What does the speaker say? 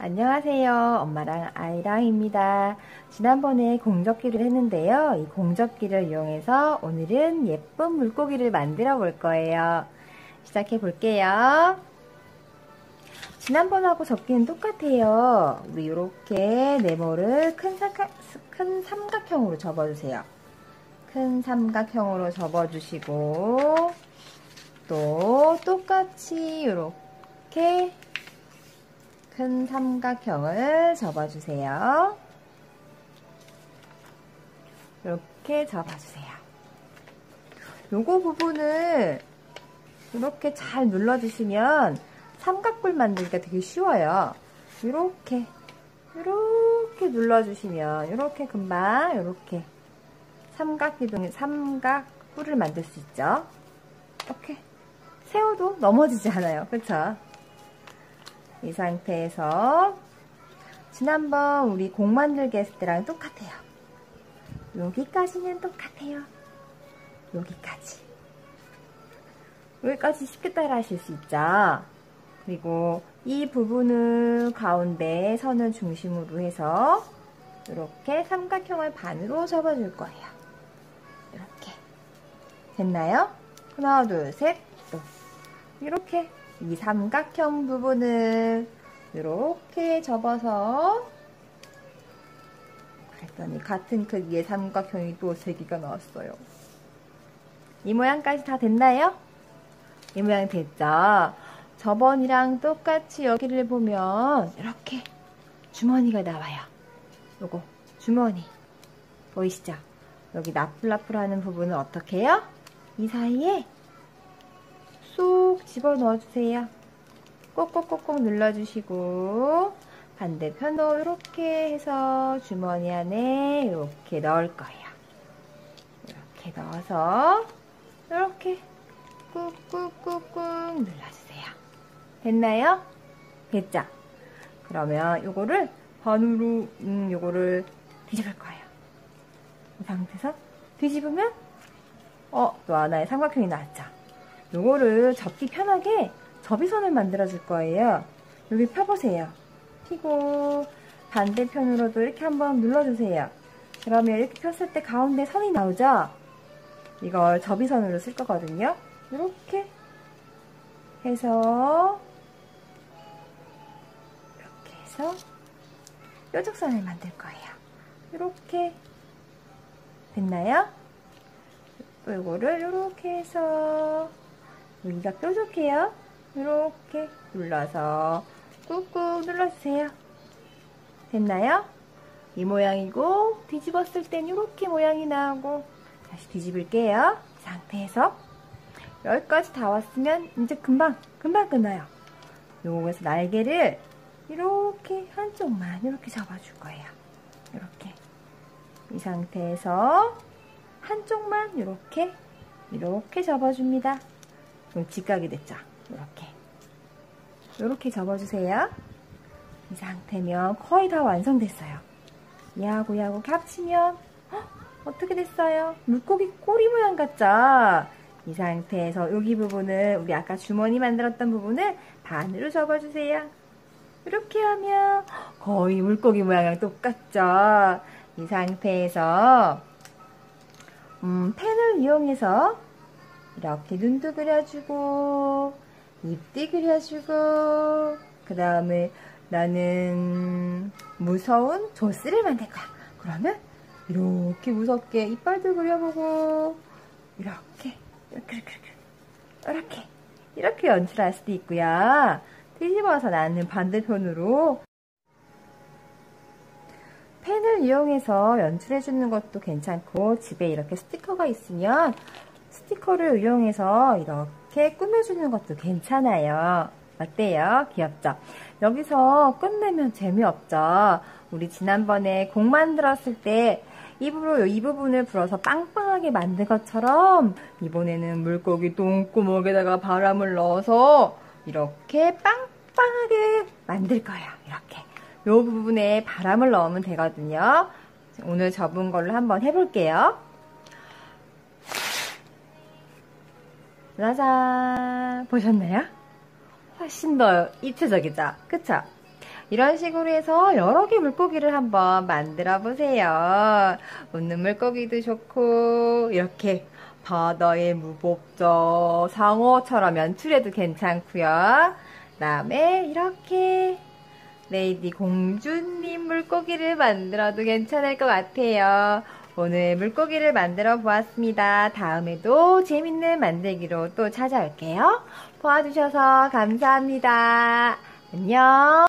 안녕하세요. 엄마랑 아이랑입니다. 지난번에 공적기를 했는데요. 이 공적기를 이용해서 오늘은 예쁜 물고기를 만들어 볼 거예요. 시작해 볼게요. 지난번하고 접기는 똑같아요. 우리 이렇게 네모를 큰, 사각, 큰 삼각형으로 접어주세요. 큰 삼각형으로 접어주시고 또 똑같이 이렇게 큰 삼각형을 접어주세요. 이렇게 접어주세요. 요거 부분을 이렇게 잘 눌러주시면 삼각뿔 만들기가 되게 쉬워요. 이렇게 이렇게 눌러주시면 이렇게 금방 이렇게 삼각 기둥 삼각 뿔을 만들 수 있죠. 이렇게 세워도 넘어지지 않아요. 그렇죠? 이 상태에서 지난번 우리 공 만들기 했을 때랑 똑같아요. 여기까지는 똑같아요. 여기까지. 여기까지 쉽게 따라 하실 수 있죠. 그리고 이 부분을 가운데 선을 중심으로 해서 이렇게 삼각형을 반으로 접어줄 거예요. 이렇게. 됐나요? 하나, 둘, 셋, 또. 이렇게 이 삼각형 부분을 이렇게 접어서 그랬더니 같은 크기의 삼각형이 또 3개가 나왔어요. 이 모양까지 다 됐나요? 이 모양 됐죠? 저번이랑 똑같이 여기를 보면 이렇게 주머니가 나와요. 요거 주머니 보이시죠? 여기 나풀나풀하는 부분은 어떻게 해요? 이 사이에 쏙 집어넣어 주세요. 꼭꼭꼭꼭 눌러주시고 반대편도 이렇게 해서 주머니 안에 이렇게 넣을 거예요. 이렇게 넣어서 이렇게 꾹꾹꾹꾹 눌러주세요. 됐나요? 됐죠? 그러면 요거를 반으로 음, 요거를 뒤집을 거예요. 이 상태에서 뒤집으면 어, 또 하나의 삼각형이 나왔죠? 요거를 접기 편하게 접이선을 만들어 줄 거예요. 여기 펴보세요. 피고 반대편으로도 이렇게 한번 눌러주세요. 그러면 이렇게 폈을 때 가운데 선이 나오죠? 이걸 접이선으로 쓸 거거든요. 이렇게 해서 이렇게 해서 뾰족선을 만들 거예요. 이렇게 됐나요? 이거를 이렇게 해서 여기가 뾰족해요. 이렇게 눌러서 꾹꾹 눌러주세요. 됐나요? 이 모양이고 뒤집었을 땐 이렇게 모양이 나오고 다시 뒤집을게요. 이 상태에서 여기까지 다 왔으면 이제 금방 금방 끝나요. 요거에서 날개를 이렇게 한쪽만 이렇게 잡아줄 거예요. 이렇게 이 상태에서 한쪽만 이렇게 이렇게 잡아줍니다. 그럼 직각이 됐죠. 이렇게. 이렇게 접어주세요. 이 상태면 거의 다 완성됐어요. 얘하고 얘하고 합치면 헉, 어떻게 됐어요? 물고기 꼬리 모양 같죠? 이 상태에서 여기 부분을 우리 아까 주머니 만들었던 부분을 반으로 접어주세요. 이렇게 하면 거의 물고기 모양이랑 똑같죠? 이 상태에서 음, 펜을 이용해서 이렇게 눈도 그려주고 입도 그려주고 그 다음에 나는 무서운 조스를 만들 거야. 그러면 이렇게 무섭게 이빨도 그려보고 이렇게 이렇게 이렇게 이렇게 연출할 수도 있고요. 뒤집어서 나는 반대편으로 펜을 이용해서 연출해 주는 것도 괜찮고 집에 이렇게 스티커가 있으면 스티커를 이용해서 이렇게 꾸며주는 것도 괜찮아요. 어때요? 귀엽죠? 여기서 끝내면 재미없죠? 우리 지난번에 공 만들었을 때 입으로 이 부분을 불어서 빵빵하게 만든 것처럼 이번에는 물고기 똥구멍에다가 바람을 넣어서 이렇게 빵빵하게 만들 거예요. 이렇게. 이 부분에 바람을 넣으면 되거든요. 오늘 접은 걸로 한번 해볼게요. 짜잔 보셨나요? 훨씬 더 입체적이죠? 그쵸? 이런 식으로 해서 여러 개 물고기를 한번 만들어 보세요. 웃는 물고기도 좋고 이렇게 바다의 무법자 상어처럼 연출해도 괜찮고요. 그다음에 이렇게 레이디 공주님 물고기를 만들어도 괜찮을 것 같아요. 오늘 물고기를 만들어 보았습니다. 다음에도 재밌는 만들기로 또 찾아올게요. 도와주셔서 감사합니다. 안녕.